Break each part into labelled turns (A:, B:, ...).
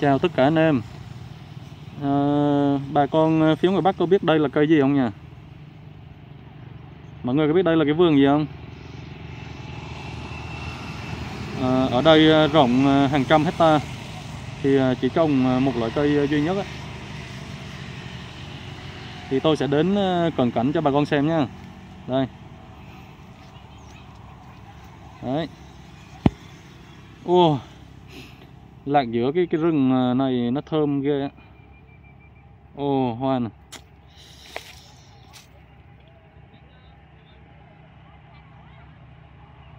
A: Chào tất cả anh em à, Bà con ờ, phía ngoài Bắc có biết đây là cây gì không nhỉ? Mọi người có biết đây là cái vườn gì không? À, ở đây rộng hàng trăm hecta Thì chỉ trồng một loại cây duy nhất ấy. Thì tôi sẽ đến cận cảnh cho bà con xem nha Đây Đấy Ô lạnh giữa cái cái rừng ờ, này nó thơm ghê. Ồ hoa này.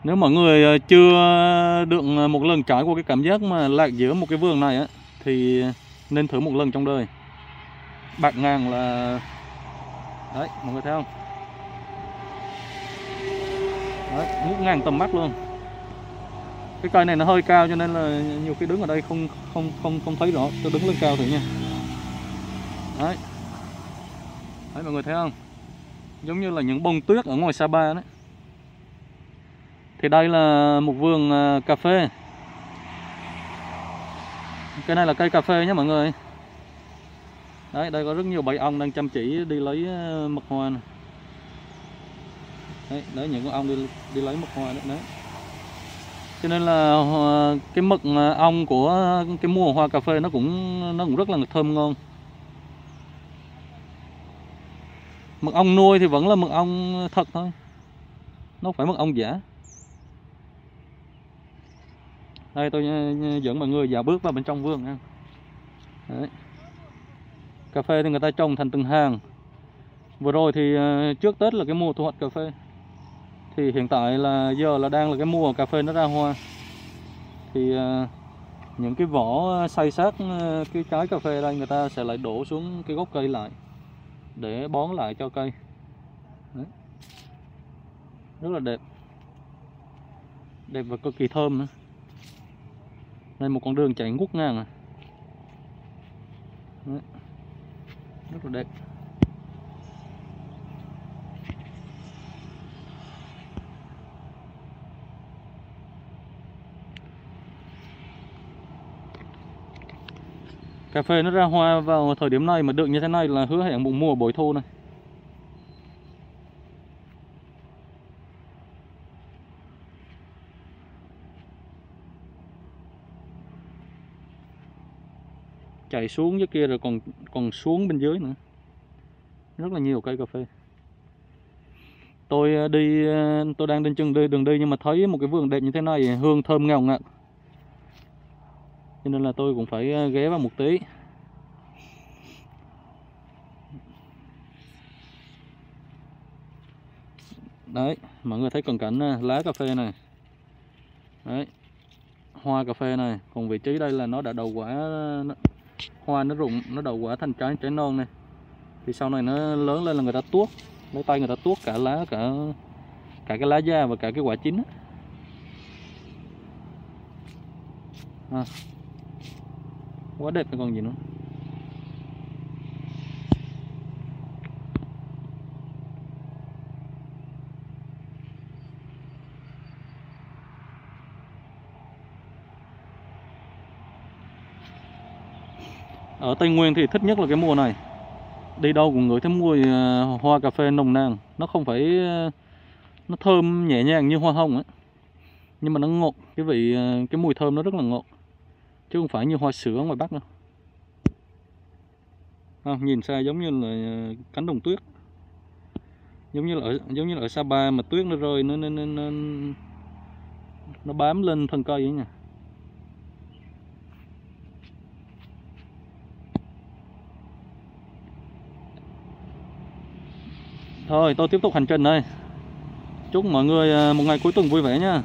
A: Nếu mọi người ờ, chưa được ờ, một lần trải qua cái cảm giác mà lạc giữa một cái vườn này á thì nên thử một lần trong đời. Bạc ngàn là đấy mọi người thấy không? Đấy, ngút ngang tầm mắt luôn cái cây này nó hơi cao cho nên là nhiều khi đứng ở đây không không không không thấy rõ. Tôi đứng lên cao thử nha. Đấy. Đấy mọi người thấy không? Giống như là những bông tuyết ở ngoài Sapa đấy. Thì đây là một vườn à, cà phê. Cái này là cây cà phê nhé mọi người. Đấy đây có rất nhiều bầy ong đang chăm chỉ đi lấy à, mật hoa này. đấy, đấy những con ong đi đi lấy mật hoa đấy, đấy cho nên là ờ, cái mật ờ, ong của cái mùa hoa cà phê nó cũng nó cũng rất là thơm ngon. Mật ong nuôi thì vẫn là mật ong ờ, thật thôi. Nó không phải mật ong giả. Đây, tôi dẫn mọi người dạo bước vào bên trong vườn nha. Đấy. cà phê thì người ta trồng thành từng hàng. Vừa rồi thì trước tết là cái mùa thu hoạch cà phê thì hiện tại là giờ là đang là cái mùa cà phê nó ra hoa. Thì uh, những cái vỏ à, xay sát à, cái trái cà phê đây người ta sẽ lại đổ xuống cái gốc cây lại để bón lại cho cây. Đấy. rất là đẹp. Đẹp và cực kỳ thơm nữa. Đây một con đường chạy ngút ngang à. Đấy. rất là đẹp. Cà phê nó ra hoa vào thời điểm này mà được như thế này là hứa hẹn bụng mùa bội thu này. Chạy xuống dưới kia rồi còn còn xuống bên dưới nữa. Rất là nhiều cây cà phê. Tôi ờ, đi ờ, tôi đang trên chân đi, đường đi nhưng mà thấy một cái vườn đẹp như thế này, hương thơm ngào ngạt cho nên là tôi cũng phải ờ, ghé vào một tí. Đấy, mọi người thấy cận cảnh ờ, lá cà phê này. Đấy, hoa cà phê này. Còn vị trí đây là nó đã đầu quả hoa nó rụng, nó đầu quả thành trái trái non này. Thì sau này nó lớn lên là người ta tuốt, lấy tay người ta tuốt cả lá, cả cả cái lá da và cả cái quả chín à quá đẹp còn gì nữa. Ở Tây Nguyên thì thích nhất là cái mùa này. Đi đâu cũng ngửi thấy mùi ờ, hoa cà phê nồng nàn. Nó không phải ờ, nó thơm nhẹ nhàng như hoa hồng ấy. Nhưng mà nó ngọt, cái vị ờ, cái mùi thơm nó rất là ngọt chứ không phải như hoa sữa ngoài Bắc đâu. À, nhìn xa giống như là à, cánh đồng tuyết. Giống như là ở giống như là ở Sapa mà tuyết nó rơi nó nó nó, nó, nó bám lên thân cây ấy nha. Thôi tôi tiếp tục hành trình đây. Chúc mọi người à, một ngày cuối tuần vui vẻ nha.